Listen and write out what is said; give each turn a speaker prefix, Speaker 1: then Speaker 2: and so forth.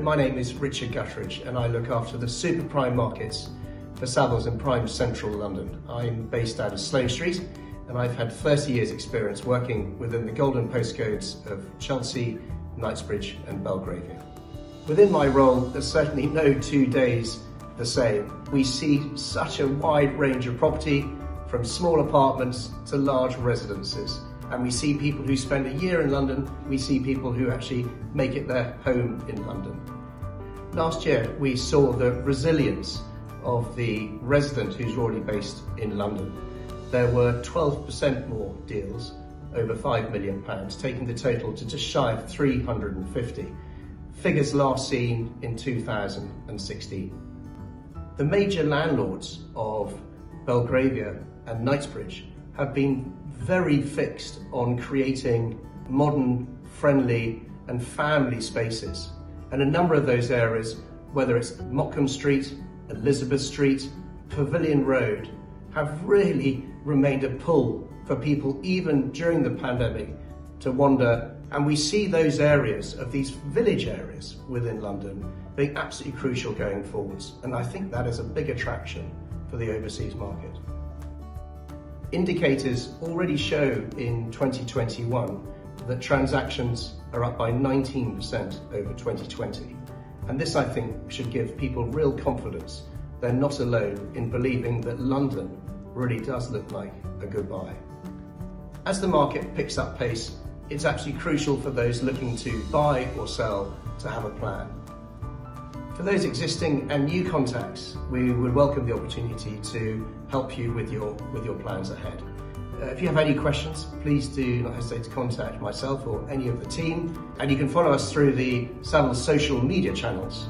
Speaker 1: my name is Richard Gutteridge and I look after the super prime markets for Savills in prime central London. I'm based out of Sloane Street and I've had 30 years experience working within the golden postcodes of Chelsea, Knightsbridge and Belgravia. Within my role, there's certainly no two days the same. We see such a wide range of property from small apartments to large residences. And we see people who spend a year in London, we see people who actually make it their home in London. Last year, we saw the resilience of the resident who's already based in London. There were 12% more deals over £5 million, taking the total to just shy of 350. Figures last seen in 2016. The major landlords of Belgravia and Knightsbridge have been very fixed on creating modern, friendly and family spaces. And a number of those areas, whether it's Motcomb Street, Elizabeth Street, Pavilion Road, have really remained a pull for people even during the pandemic to wander. And we see those areas of these village areas within London being absolutely crucial going forwards. And I think that is a big attraction for the overseas market. Indicators already show in 2021 that transactions are up by 19% over 2020. And this, I think, should give people real confidence they're not alone in believing that London really does look like a good buy. As the market picks up pace, it's absolutely crucial for those looking to buy or sell to have a plan. For those existing and new contacts, we would welcome the opportunity to help you with your, with your plans ahead. Uh, if you have any questions, please do not hesitate to contact myself or any of the team, and you can follow us through the Savills social media channels.